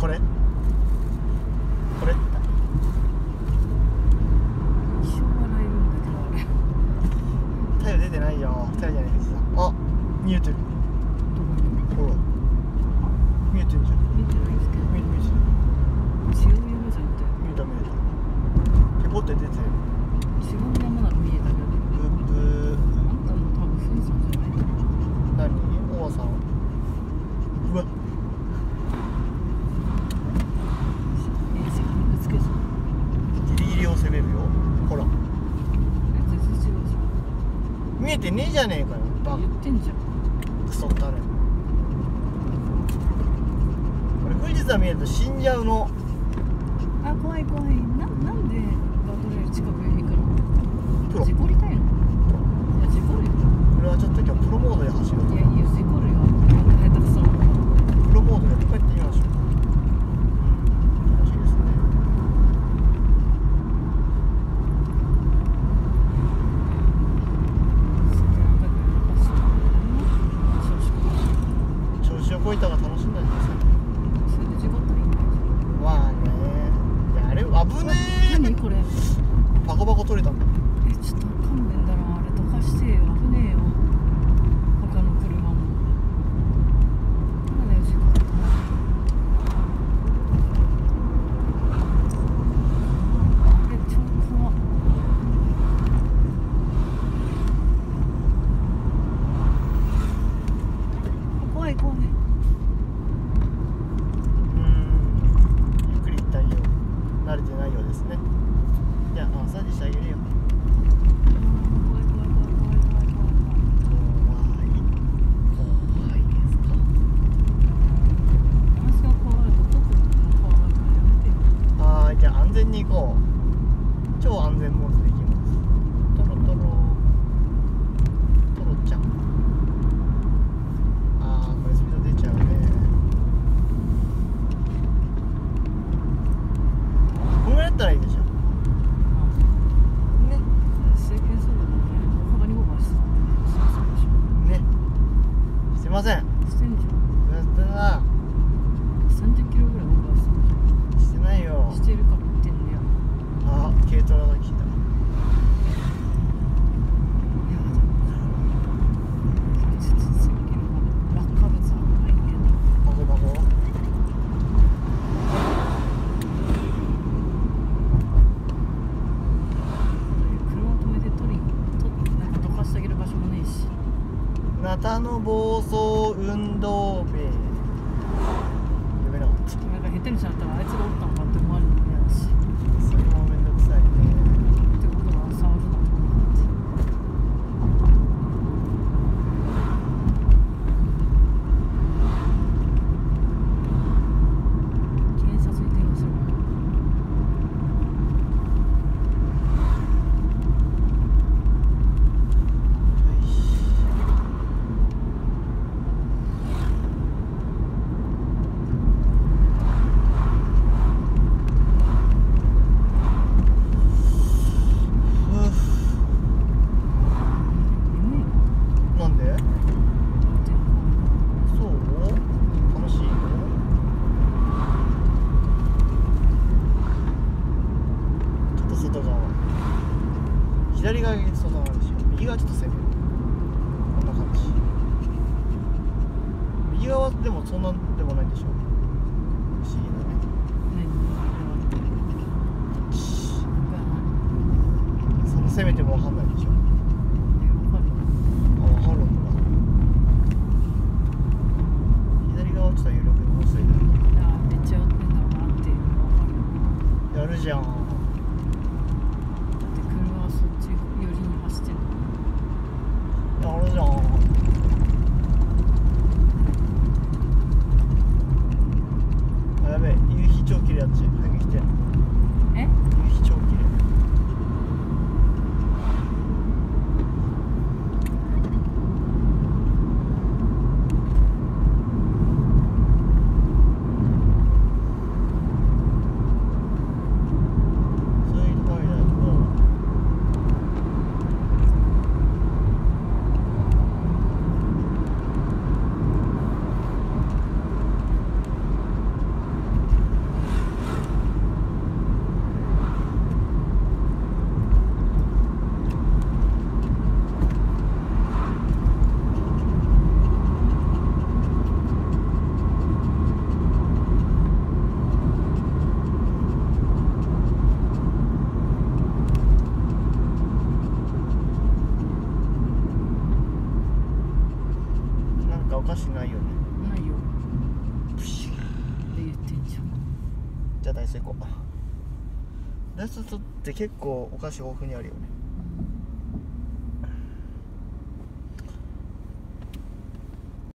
これ。これ太陽出てないよ。太陽じゃない富士山あ見えてる。ほら見えてるじゃん。見てないんですけど。見えてる。見えてる。違う山じゃんって見えた見えた。ペコって出てる。違う山なら見えたけど。ブッブあんたの多分富士山じゃない何？大さん？うわえー、責任がつけずギリギリを攻めるよほらえ全然違うじ見えてねえじゃねえかよバ言ってんじゃん。クソったれこれ富士山見えると死んじゃうの。あ怖い怖い。ななんでガードレール近くに行くプロ。の事故りたいの？いや事故るよ。これはちょっと今日プロモードで走るいやいいよ。事故るよ。下手くそ。プロモードでこうやってみましょう楽しいですね調子をこいたが楽しんだんじゃないですかそれで事故ったらいいんだよまあねいやあれ危ねえ何これパコパコ取れたんだちょっと勘弁だなあれどかしてよ。全に行こう。超安全モードで行きますトロトロトロちゃんあーこれスピード出ちゃうねせんしてんじゃんやってな30キロぐらいオーバーしてんじしてないよゃんしてるから言ってんねやあ軽トラが来たちょっとすぎる落下物はないけどバコバコ車止めて取り取なんかどかしてあげる場所もねえしナタの暴走運動部読めなかったなんか下手にしちゃったらあいつがおったんかなて思われるのも嫌だしそれもめんどくさいねってことは触るなって警察に電話する眠いのなんでってそう楽しいよちょっと外側左側が外側でしょ右側ちょっと攻めるこんな感じ右側でもそんなでもないんでしょ不思議だね。そんな攻めても分かんないでしょあ分かるんだ左側ちょっと有力に遅いなやるじゃんやるじゃんあやべえ夕日超綺麗やっち早く来て夕日超綺麗そういう声だとなんかおかしないよ。ねじゃあダイソー行こうダイソーって結構お菓子豊富にあるよね